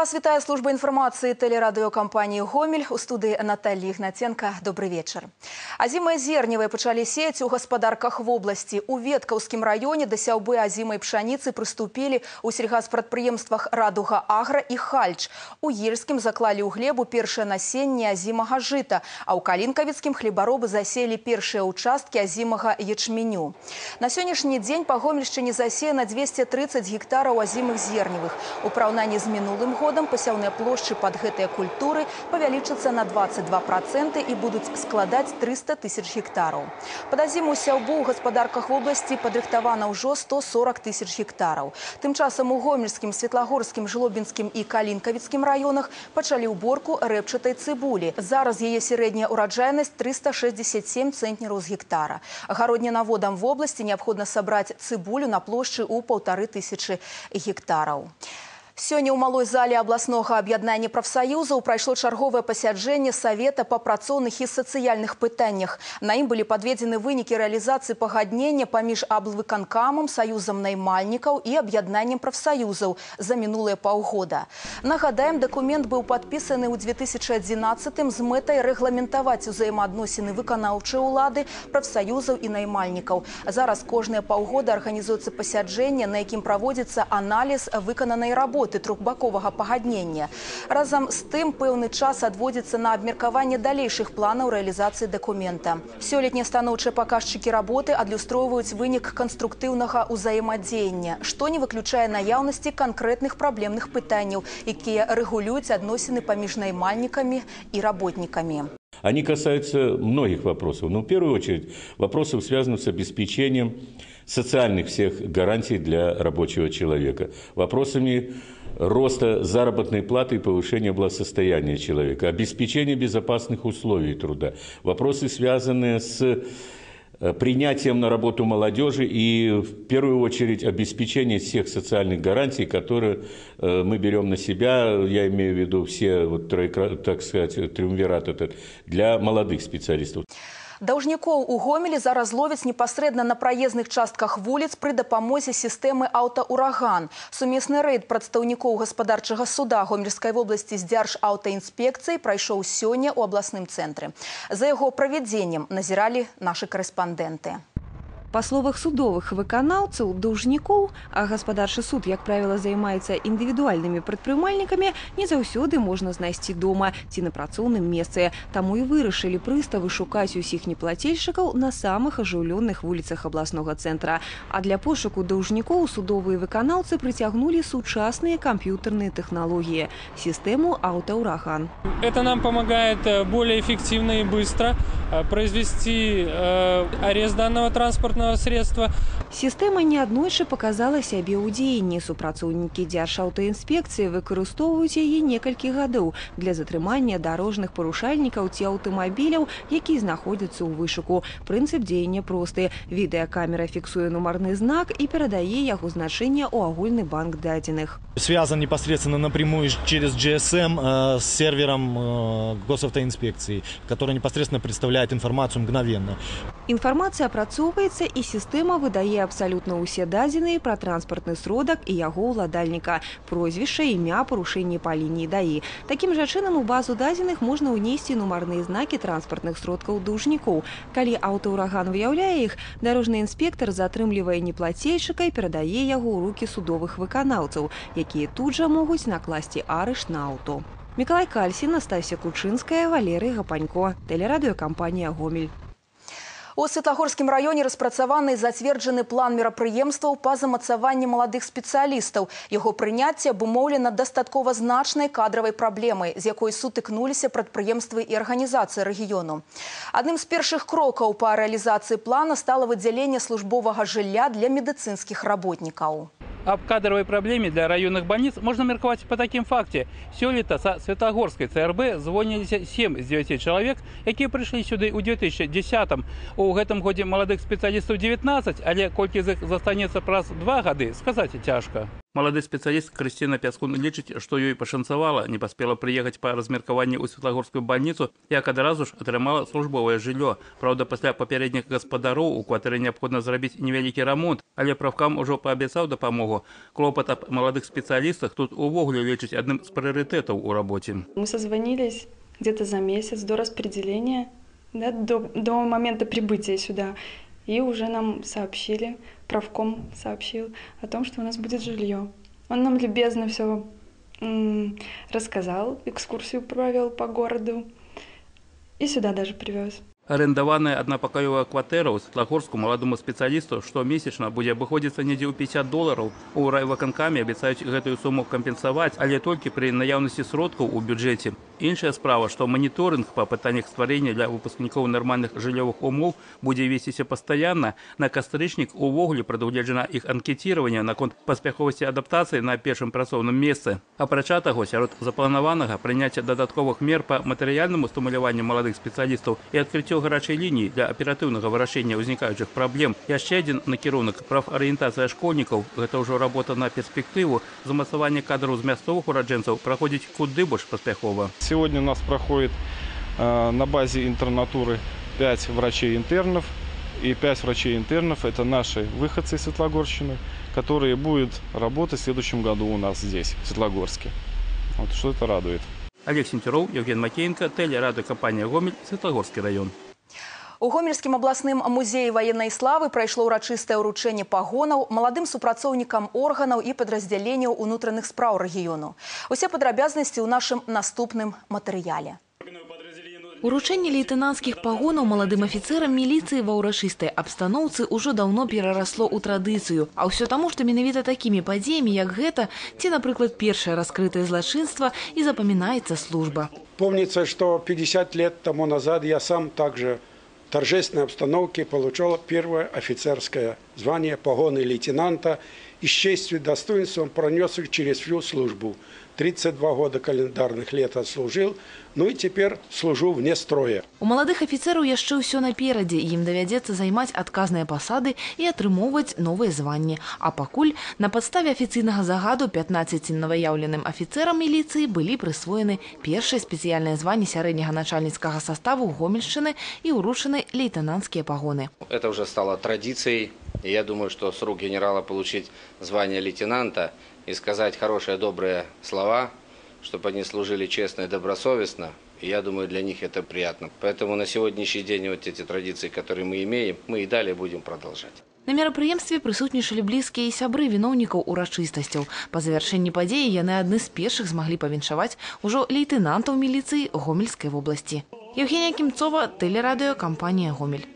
Вас вітає служба інформації телерадыёкампаніі Гомель у студыі Натальи Ігнаценка. Добрый вечар. Азімыя зерневыя пачалі сеяць у гаспадарках вобласці. У веткаўскім раёне да сяўбы азімай пшаніцы прыступілі ў сельгаспрадпрыемствах Радуга Агра і Хальч. У Ельскім заклалі ў глебу першае насенне азімага жыта, а ў калінкавіцкім хлебаробы заселі першыя ўчасткі азімага ячменю. На сённяшні дзень па Гомельшчыне засеяна 230 гектараў азімых зерневых. У параўнанні з мінулым годам пасяўныя плошчы пад гэтыя культуры павялічацца на 22% і будуць складаць 300 тысяч гектараў. Пад азіму сяўбу ў гаспадарках вобласці падрыхтавана ўжо 140 тысяч гектараў. Тым часам у гомельскім, светлагорскім, жлобінскім і калінкавіцкім раёнах пачалі ўборку рэпчатай цыбулі. Зараз яе сярэдняя ўраджайнасць 367 цэнтнераў з гектара. Гароднінаводам вобласці неабходна сабраць цыбулю на плошчы ў паўтары тысячы гектараў. Сёння ў малой зале абласнога аб'яднання прафсаюзаў прайшло чарговае пасяджэнне савета па працоўных і сацыяльных пытаннях. На ім былі падведзены вынікі рэалізацыі пагаднення паміж аблвыканкамам, саюзам наймальнікаў і аб'яднаннем прафсаюзаў за мінулыя паўгода. Нагадаем, дакумент быў падпісаны ў 2011 з мэтай рэгламентаваць узаемаадносіны выканаўчай улады, прафсаюзаў і наймальнікаў. Зараз кожныя паўгода арганізуецца пасяджэнне, на якім праводзіцца аналіз выкананай работы работы трохбаковага пагаднення. Разам з тым пэўны час адводзіцца на абмеркаванне далейшых планаў рэалізацыі дакумента. Сёлетнія станоўчыя паказчыкі работы адлюстроўваюць вынік канструктыўнага ўзаемадзеяння, што не выключае наяўнасці канкрэтных праблемных пытанняў, якія рэгулююць адносіны паміж наймальнікамі і работнікамі. Они касаются многих вопросов. Но в первую очередь вопросов, связанных с обеспечением социальных всех гарантий для рабочего человека. Вопросами роста заработной платы и повышения благосостояния человека, обеспечения безопасных условий труда, вопросы, связанные с э, принятием на работу молодежи и в первую очередь обеспечение всех социальных гарантий, которые э, мы берем на себя, я имею в виду все, вот, так сказать, триумвират этот, для молодых специалистов. Даўжнікоў у гомелі зараз ловяць непасрэдна на праездных частках вуліц пры дапамозе сістэмы аўтаураган. Сумесны рэйд прадстаўнікоў гаспадарчага суда гомельскай вобласці з дзярж аўтаінспекцыі прайшоў сёння ў абласным цэнтры. За яго правядзеннем назіралі нашы карэспандэнты. Па словах судовых выканаўцаў даўжнікоў, а гаспадарчы суд, як правіла, займаецца індывідуальнымі прадпрымальнікамі, не заўсёды можна знайсці дома ці на працоўным месцы. Таму і вырашылі прыставы шукаць усіх неплацельшчыкаў на самых ажыўлённых вуліцах абласнога цэнтра. А для пошуку даўжнікоў судовыя выканаўцы прыцягнулі сучасныя камп'ютарныя тэхналогіі сістэму аўтаураган. Это нам помогает э, более эффективно и быстро э, произвести э, арест данного транспортного транспартного средства. Сістэма неаднойчы показала сябе ў дзеянні. Супрацоўнікі дзяржаўтаінспекцыі выкарыстоўваюць яе некалькі гадоў для затрымання дарожных парушальнікаў ці аўтамабіляў, які знаходзяцца ў вышуку. Прынцып дзеяння просты. Відэакамера фіксуе нумарны знак і перадае яго значэнне ў агульны банк дадзеных. Связан непосредственно напрямую через GSM э, с сервером э, госавтоинспекции, который непосредственно представляет информацию мгновенно. Інфармацыя апрацоўваецца і сістэма выдае абсалютна ўсе дадзеныя пра транспартны сродак і яго ўладальніка, прозвішча, імя, парушэнні па лініі даі. Такім жа чынам у базу дадзеных можна ўнесці нумарныя знакі транспартных сродкаў дужнікоў. Калі аўтаўраган выяўляе іх, дарожны інспектар затрымлівае неплацейчыка і перадае яго ў рукі судовых выканаўцаў, якія тут жа могуць накласці арыш на аўто. Миколай Кальсин, Настасья Кучинская, Валерий Гапанько, телерадиокомпания «Гомель». У светлагорскім раёне распрацаваны зацверджаны план мерапрыемстваў па замацаванні маладых спецыялістаў. Яго прыняцце абумоўлена дастаткова значнай кадравай праблемай, з якой сутыкнуліся прадпрыемствы і арганізацыі рэгіёну. Адным з першых крокаў па рэалізацыі плана стала выдзяленне службовага жылля для медыцынскіх работнікаў. Об кадровой проблеме для районных больниц можно мерковать по таким факте. Сёлета со Светогорской ЦРБ звонились 7 з 9 человек, які пришли сюда у 2010-м. У гэтым годзе молодых специалистов 19, але колькі з іх застанецца праз два гады, сказаць цяжка. Малады спецыяліст Крысціна Пяскун лічыць, што ёй пашанцавала, не паспела прыехаць па размеркаванні ў светлагорскую бальніцу, як адразу ж атрымала службовае жыллё. Праўда, пасля папярэдніх гаспадароў у кватэры неабходна зрабіць невялікі рамонт, але правкам ужо паабяцаў дапамогу. Клопат аб маладых спецыялістах тут увогуле лічыць адным з прыярытэтаў у рабоце. Мы созвонились где-то за месяц до распределения, да, до, до момента прибытия сюда. И уже нам сообщили, правком сообщил о том, что у нас будет жилье. Он нам любезно все рассказал, экскурсию провел по городу и сюда даже привез Арендаваная аднапакаёвая кватэра ў светлагорску маладому спецыялісту штомесячна будзе абыходзіцца недзе ў 50 долараў. У райваканкаме абяцаюць гэтую суму кампенсаваць, але толькі пры наяўнасці сродкаў у бюджэце. Іншая справа, што маніторынг па пытаннях стварэння для выпускнікоў нармальных жыллёвых умоў будзе весціся пастаянна. На кастрычнік увогуле прадугледжана іх анкеціраванне наконт паспяховасці адаптацыі на першым працоўным месцы. Апрача таго, сярод запланаванага прыняцця дадатковых мер па матэрыяльнаму стымуляванню маладых спецыялістаў і адкрыццё гарачай лініі для аператыўнага вырашэння ўзнікаючых праблем. Яшчэ адзін накірунак прафарыентацыя школьнікаў. Гэта ўжо работа на перспектыву. Замацаванне кадраў з мясцовых ураджэнцаў праходзіць куды больш паспяхова. Сегодня у нас проходит э, на базе интернатуры 5 врачей-интернов. И 5 врачей-интернов – это наши выходцы из Светлогорщины, которые будут работать в следующем году у нас здесь, в Светлогорске. Вот что это радует. Олег Сентеров, Евген Макеенко, телерадиокомпания «Гомель», Светлогорский район. У гомельскім абласным музеі ваеннай славы прайшло ўрачыстае ўручэнне пагонаў маладым супрацоўнікам органаў і падраздзяленняў унутраных спраў рэгіёну. Усе падрабязнасці ў нашым наступным матэрыяле. Уручэнне лейтэнанцкіх пагонаў маладым афіцэрам міліцыі ва ўрачыстай абстаноўцы ўжо даўно перарасло ў традыцыю. А ўсё таму, што менавіта такімі падзеямі, як гэта, ці, напрыклад, першае раскрытае злачынства і запамінаецца служба. Помнится, что 50 лет тому назад я сам также торжественной обстановке получил первое офицерское звание погоны лейтенанта и с честью и достоинством пронес их через всю службу. 32 года календарных лет отслужил, ну и теперь служу вне строя. У маладых афіцэраў яшчэ ўсё наперадзе, ім давядзецца займаць адказныя пасады і атрымоўваць новыя званні. А пакуль на падставе афіцыйнага загаду 15 новаяўленым афіцэрам міліцыі былі прысвоены першыя спецыяльныя званні сярэдняга начальніцкага составу Гомельшчыны і ўрушаны лейтенантскія пагоны. Это уже стало традицией. И я думаю, что с рук генерала получить звание лейтенанта и сказать хорошие, добрые слова, чтобы они служили честно и добросовестно, и я думаю, для них это приятно. Поэтому на сегодняшний день вот эти традиции, которые мы имеем, мы и далее будем продолжать. На мерапрыемстве прысутнічалі блізкія і сябры віноўнікаў урачыстасцяў. Па завяршэнні падзеі яны адны з першых змаглі павіншаваць ужо лейтэнантаў міліцыі гомельскай вобласці. Евгения Кімцова, тэлерадыё, кампанія Гомель.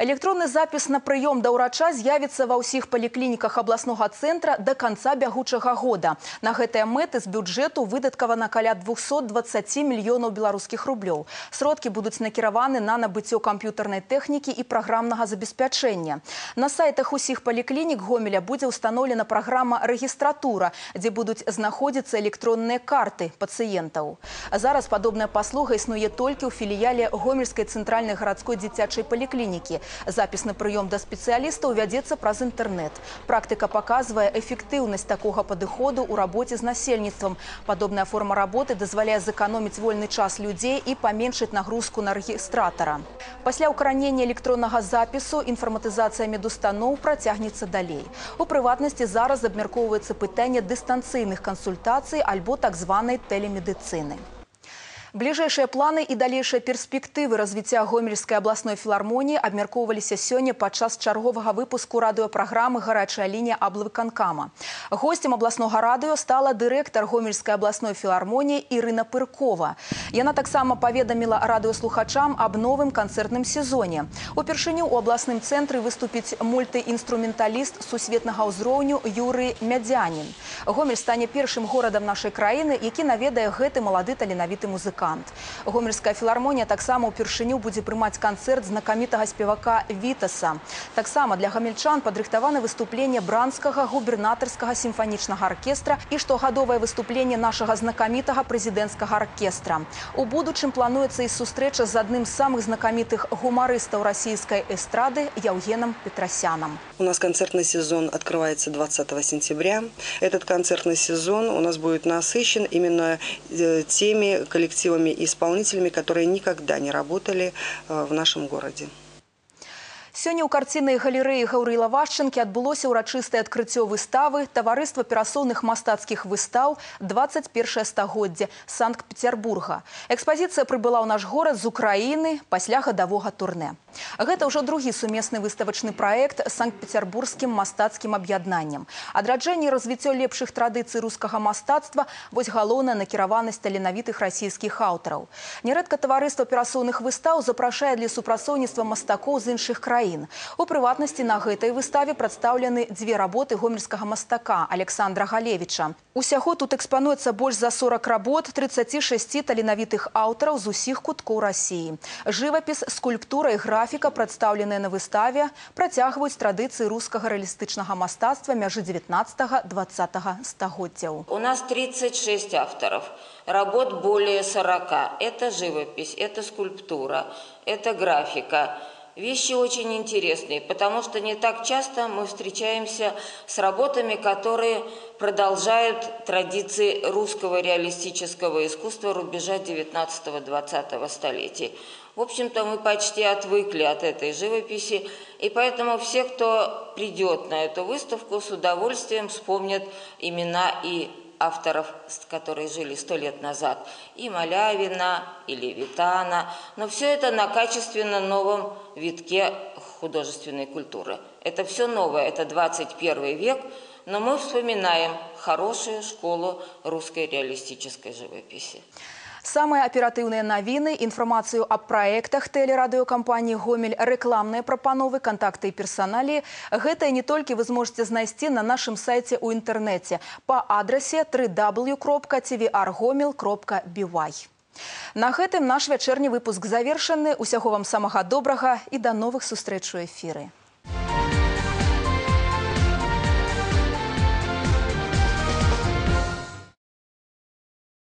Электронны запіс на прыём да ўрача з'явіцца ва ўсіх паліклініках абласнога цэнтра да канца бягучага года. На гэтыя мэты з бюджэту выдаткавана каля 220 мільёнаў беларускіх рублёў. Сродкі будуць накіраваны на набыццё камп'ютарнай тэхнікі і праграмнага забеспячэння. На сайтах усіх паліклінік Гомеля будзе ўстаноўлена праграма рэгістратура, дзе будуць знаходзіцца электронныя карты пацыентаў. Зараз падобная паслуга існуе толькі ў філіяле гомельскай цэнтральнай гарадской дзіцячай паліклінікі. Запіс на прыём да спецыялістаў вядзецца праз інтэрнэт. Практыка паказвае эфектыўнасць такога падыходу ў рабоце з насельніцтвам. Падобная форма работы дазваляе зэканоміць вольны час людзей і паменшыць нагрузку на рэгістратара. Пасля ўкаранення электроннага запісу інфарматызацыя медустаноў працягнецца далей. У прыватнасці зараз абмяркоўваецца пытанне дыстанцыйных кансультацый альбо так званай тэлемедыцыны. Бліжэйшыя планы і далейшыя перспектывы развіцця гомельскай абласной філармоніі абмяркоўваліся сёння падчас чарговага выпуску радыёпраграмы гарачая лінія аблвыканкама. Госцем абласнога радыё стала дырэктар гомельскай абласной філармоніі Ірына Пыркова. Яна таксама паведаміла радыёслухачам аб новым канцэртным сезоне. Упершыню ў абласным цэнтры выступіць мультыінструменталіст сусветнага ўзроўню Юры Мядзянін. Гомель стане першым горадам нашай краіны, які наведае гэты малады таленавіты музыкант музыкант. Гомельская філармонія таксама ўпершыню будзе прымаць канцэрт знакамітага спевака Вітаса. Таксама для гамельчан падрыхтаваны выступленне бранскага губернатарскага сімфанічнага аркестра і штогадовае выступленне нашага знакамітага прэзідэнцкага аркестра. У будучым плануецца і сустрэча з адным з самых знакамітых гумарыстаў расійскай эстрады Яўгенам Петросяном. У нас концертный сезон открывается 20 сентября. Этот концертный сезон у нас будет насыщен именно э, теми коллективами и исполнителями, которые никогда не работали э, в нашем городе. Сёння ў карціннай галерэі Гаўрыла Вашчынкі адбылося ўрачыстае адкрыццё выставы таварыства перасоўных мастацкіх выстаў 21 стагоддзя Санкт-Петербурга. Экспазіцыя прыбыла ў наш горад з Украіны пасля гадавога турне. Гэта ўжо другі сумесны выставачны праект з санкт-петербургскім мастацкім аб'яднаннем. Адраджэнне і развіццё лепшых традыцый рускага мастацтва вось галоўная накіраванасць таленавітых расійскіх аўтараў. Нярэдка таварыства перасоўных выстаў запрашае для супрацоўніцтва мастакоў з іншых краін. У прыватнасці на гэтай выставе прадстаўлены дзве работы гомельскага мастака Александра Галевіча. Усяго тут экспануецца больш за 40 работ 36 таленавітых аўтараў з усіх куткоў рассіі. Жывапіс, скульптура і графіка, прадстаўленыя на выставе, працягваюць традыцыі рускага рэалістычнага мастацтва мяжы 19-20 стагоддзяў. У нас 36 авторов, работ более 40. Это живопись, это скульптура, это графика. Вещи очень интересные, потому что не так часто мы встречаемся с работами, которые продолжают традиции русского реалистического искусства рубежа 19-20 столетий. В общем-то, мы почти отвыкли от этой живописи, и поэтому все, кто придет на эту выставку, с удовольствием вспомнят имена и авторов, которые жили сто лет назад, и Малявина, и Левитана, но все это на качественно новом витке художественной культуры. Это все новое, это 21 век, но мы вспоминаем хорошую школу русской реалистической живописи. Самыя аператыўныя навіны, інфармацыю аб праектах тэлерадыёкампаніі Гомель, рэкламныя прапановы, кантакты і персаналі. Гэтае не толькі вы зможаце знайсці на нашым сайце ў інтэрнэце па адрасе www.tvrgomel.by. На гэтым наш вячэрні выпуск завершаны. Усяго вам самага добрага і да новых сустрэч у эфіры.